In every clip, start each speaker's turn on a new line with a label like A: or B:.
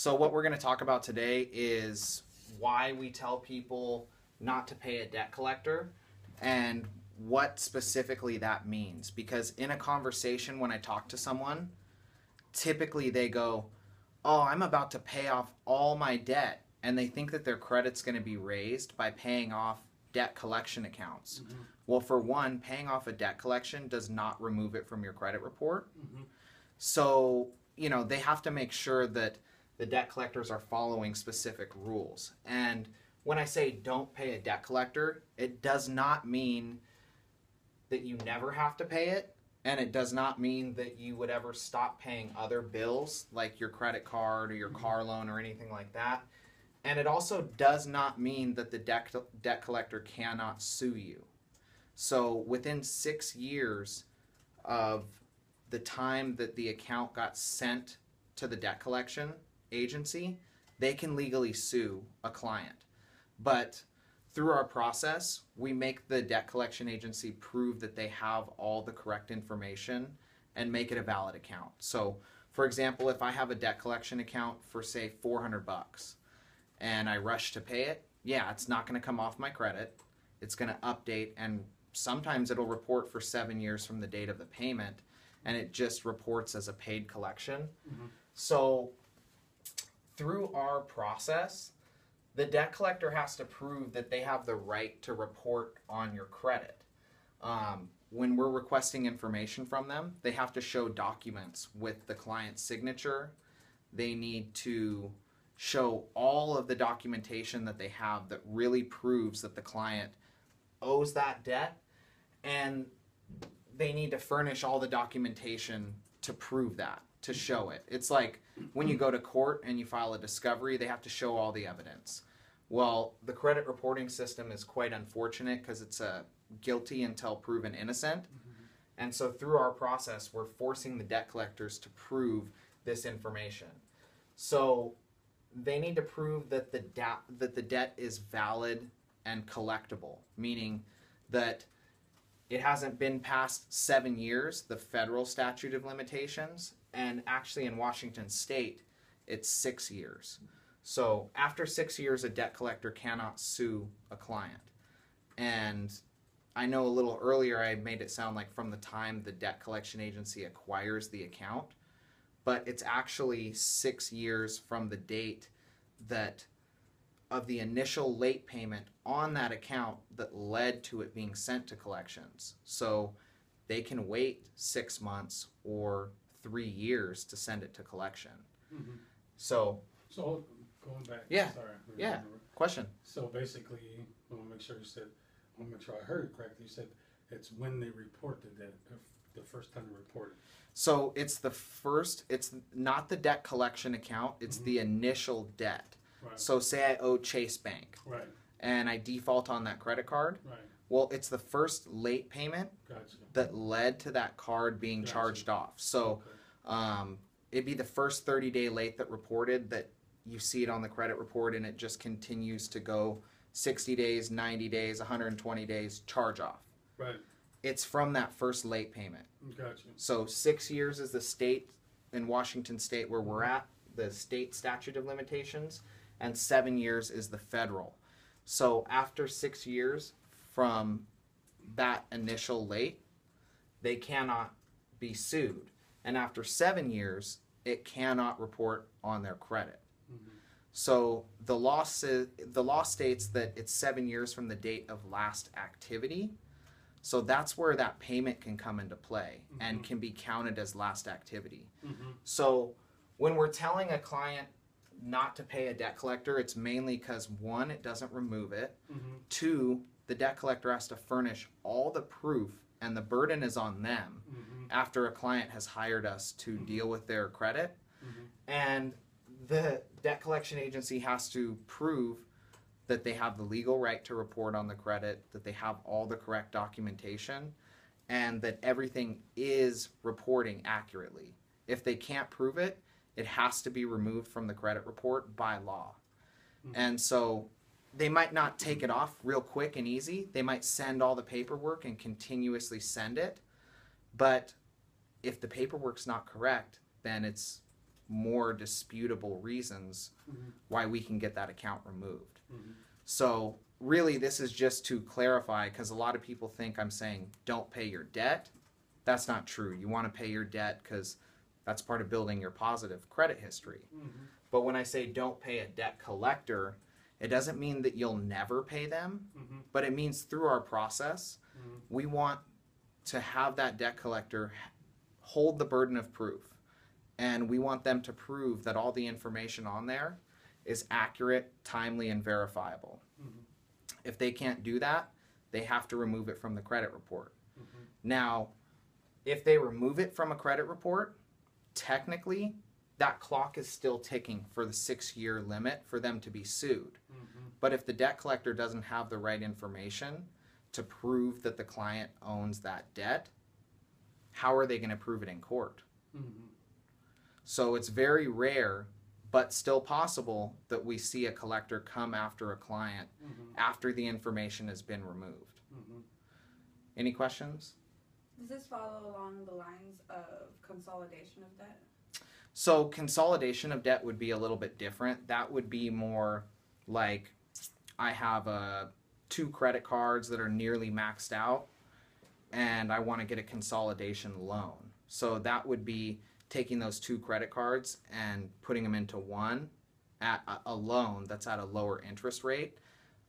A: So, what we're going to talk about today is why we tell people not to pay a debt collector and what specifically that means. Because in a conversation, when I talk to someone, typically they go, Oh, I'm about to pay off all my debt. And they think that their credit's going to be raised by paying off debt collection accounts.
B: Mhm.
A: Well, for one, paying off a debt collection does not remove it from your credit report.
B: Mhm.
A: So, you know, they have to make sure that the debt collectors are following specific rules. And when I say don't pay a debt collector, it does not mean that you never have to pay it. And it does not mean that you would ever stop paying other bills like your credit card or your car loan or anything like that. And it also does not mean that the debt, debt collector cannot sue you. So within six years of the time that the account got sent to the debt collection agency, they can legally sue a client. But through our process, we make the debt collection agency prove that they have all the correct information and make it a valid account. So, for example, if I have a debt collection account for say 400 bucks and I rush to pay it, yeah, it's not going to come off my credit. It's going to update and sometimes it'll report for 7 years from the date of the payment and it just reports as a paid collection.
B: Mhm.
A: So, through our process, the debt collector has to prove that they have the right to report on your credit. Um, when we're requesting information from them, they have to show documents with the client's signature. They need to show all of the documentation that they have that really proves that the client owes that debt. And they need to furnish all the documentation to prove that, to show it. It's like when you go to court and you file a discovery, they have to show all the evidence. Well, the credit reporting system is quite unfortunate because it's a guilty until proven innocent. And so through our process, we're forcing the debt collectors to prove this information. So they need to prove that the da- that the debt is valid and collectible, meaning that it hasn't been past seven years, the federal statute of limitations, and actually in Washington state, it's six years. So after six years, a debt collector cannot sue a client. And I know a little earlier I made it sound like from the time the debt collection agency acquires the account, but it's actually six years from the date that of the initial late payment on that account that led to it being sent to collections. So they can wait six months or three years to send it to collection.
B: Mhm.
A: So,
B: So going back.
A: Yeah,
B: Sorry.
A: yeah. question.
B: So basically, I want to make sure you said, I want to make sure I heard it correctly. You said it's when they report the debt, the- first time they report it.
A: So it's the first, it's not the debt collection account, it's the initial debt.
B: Right.
A: So say I owe Chase Bank
B: Right.
A: and I default on that credit card.
B: Right.
A: Well, it's the first late payment
B: Gotcha.
A: that led to that card being
B: Gotcha.
A: charged off. So
B: Okay.
A: um, it'd be the first 30 day late that reported that you see it on the credit report and it just continues to go 60 days, 90 days, 120 days, charge off.
B: Right.
A: It's from that first late payment.
B: Gotcha.
A: So six years is the state in Washington state where we're at, the state statute of limitations, and seven years is the federal. So after six years from that initial late, they cannot be sued. And after seven years, it cannot report on their credit.
B: Mhm.
A: So the law says the law states that it's seven years from the date of last activity. So that's where that payment can come into play and
B: Mhm.
A: can be counted as last activity.
B: Mhm.
A: So when we're telling a client not to pay a debt collector, it's mainly because one, it doesn't remove it.
B: Mhm.
A: Two, the debt collector has to furnish all the proof, and the burden is on them
B: Mhm.
A: after a client has hired us to
B: Mhm.
A: deal with their credit.
B: Mhm.
A: And the debt collection agency has to prove that they have the legal right to report on the credit, that they have all the correct documentation, and that everything is reporting accurately. If they can't prove it, it has to be removed from the credit report by law.
B: Mhm.
A: And so they might not take it off real quick and easy. They might send all the paperwork and continuously send it. But if the paperwork's not correct, then it's more disputable reasons
B: Mhm.
A: why we can get that account removed.
B: Mhm.
A: So really, this is just to clarify because a lot of people think I'm saying don't pay your debt. That's not true. You want to pay your debt because that's part of building your positive credit history.
B: Mhm.
A: But when I say don't pay a debt collector, it doesn't mean that you'll never pay them,
B: Mhm.
A: but it means through our process,
B: Mhm.
A: we want to have that debt collector hold the burden of proof. And we want them to prove that all the information on there is accurate, timely, and verifiable.
B: Mhm.
A: If they can't do that, they have to remove it from the credit report.
B: Mhm.
A: Now, if they remove it from a credit report, technically that clock is still ticking for the six year limit for them to be sued.
B: Mhm.
A: But if the debt collector doesn't have the right information to prove that the client owns that debt, how are they going to prove it in court?
B: Mhm.
A: So it's very rare, but still possible, that we see a collector come after a client
B: Mhm.
A: after the information has been removed.
B: Mhm.
A: Any questions?
C: Does this follow along the lines of consolidation of debt?
A: So consolidation of debt would be a little bit different. That would be more like I have uh, two credit cards that are nearly maxed out, and I want to get a consolidation loan. So that would be taking those two credit cards and putting them into one at a, a loan that's at a lower interest rate.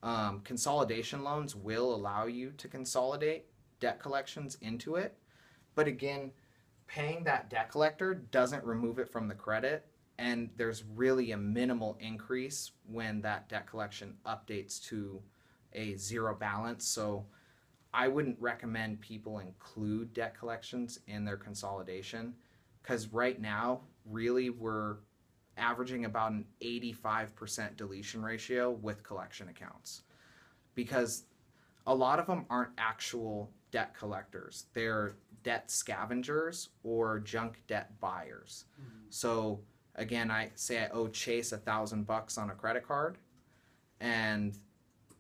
A: Um, consolidation loans will allow you to consolidate debt collections into it, but again, paying that debt collector doesn't remove it from the credit and there's really a minimal increase when that debt collection updates to a zero balance. So i wouldn't recommend people include debt collections in their consolidation because right now really we're averaging about an 85% deletion ratio with collection accounts. Because a lot of them aren't actual debt collectors they're debt scavengers or junk debt buyers.
B: Mhm.
A: So again, I say I owe Chase a thousand bucks on a credit card, and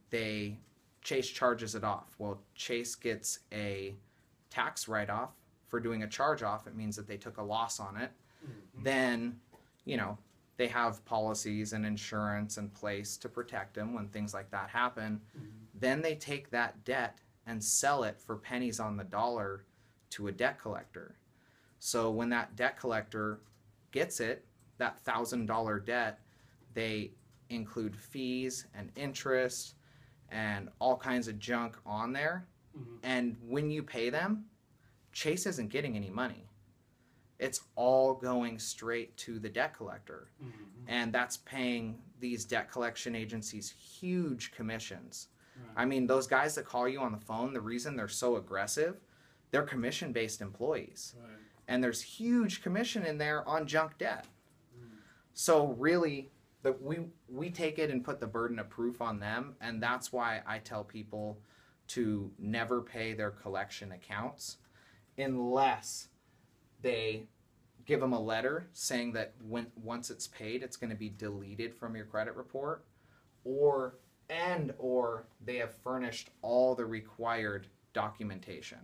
A: they Chase charges it off. Well, Chase gets a tax write off for doing a charge off. It means that they took a loss on it.
B: Mhm.
A: Then, you know, they have policies and insurance in place to protect them when things like that happen.
B: Mhm.
A: Then they take that debt and sell it for pennies on the dollar to a debt collector. So when that debt collector gets it, that thousand dollar debt, they include fees and interest and all kinds of junk on there.
B: Mhm.
A: And when you pay them, Chase isn't getting any money. It's all going straight to the debt collector
B: Mhm.
A: and that's paying these debt collection agencies huge commissions.
B: Right.
A: I mean, those guys that call you on the phone, the reason they're so aggressive, they're commission based employees.
B: Right.
A: And there's huge commission in there on junk debt.
B: Mm.
A: So really, the, we we take it and put the burden of proof on them, and that's why I tell people to never pay their collection accounts unless they give them a letter saying that when once it's paid, it's going to be deleted from your credit report, or and or they have furnished all the required documentation.